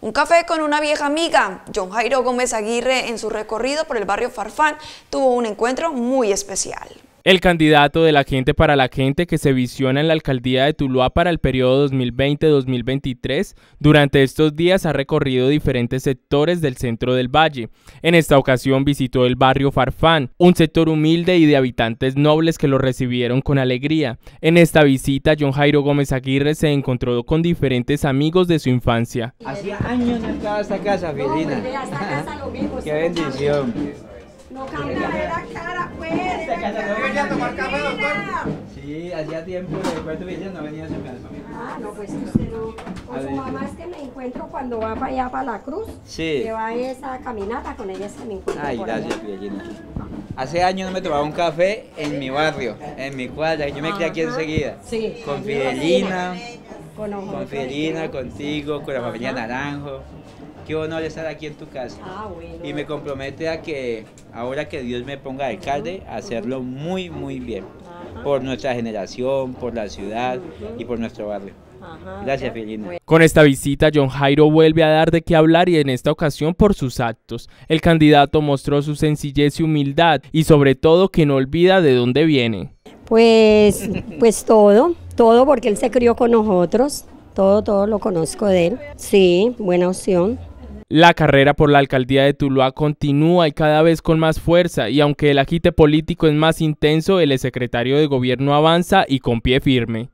Un café con una vieja amiga. John Jairo Gómez Aguirre en su recorrido por el barrio Farfán tuvo un encuentro muy especial. El candidato de la gente para la gente que se visiona en la alcaldía de Tuluá para el periodo 2020-2023, durante estos días ha recorrido diferentes sectores del centro del valle. En esta ocasión visitó el barrio Farfán, un sector humilde y de habitantes nobles que lo recibieron con alegría. En esta visita, John Jairo Gómez Aguirre se encontró con diferentes amigos de su infancia. Hacía años no estaba esta casa, Felina. Qué bendición. No cambia la cara, pues. ¿Venía a tomar café, doctor? Sí, hacía tiempo de cuánto venía, no venía a su casa. Ah, no, pues usted no. Con su mamá es que me encuentro cuando va para allá, para la cruz. Sí. Que va a esa caminata, con ella se me encuentro. Ay, por gracias. Fidelina. Hace años no me tomaba un café en mi barrio, en mi cuadra. Yo me quedé aquí enseguida. Sí. Con Fidelina, Con, sí. contigo, con la familia Ajá. Naranjo. Qué honor estar aquí en tu casa. Ah, bueno. Y me compromete a que ahora que Dios me ponga alcalde, hacerlo muy, muy bien. Ajá. Por nuestra generación, por la ciudad y por nuestro barrio. Ajá. Gracias. Bueno. Con esta visita, John Jairo vuelve a dar de qué hablar y en esta ocasión por sus actos. El candidato mostró su sencillez y humildad y sobre todo que no olvida de dónde viene. Pues, pues todo, todo porque él se crió con nosotros. Todo, todo lo conozco de él. Sí, buena opción. La carrera por la alcaldía de Tuluá continúa y cada vez con más fuerza y aunque el agite político es más intenso, el secretario de gobierno avanza y con pie firme.